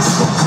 Let's go.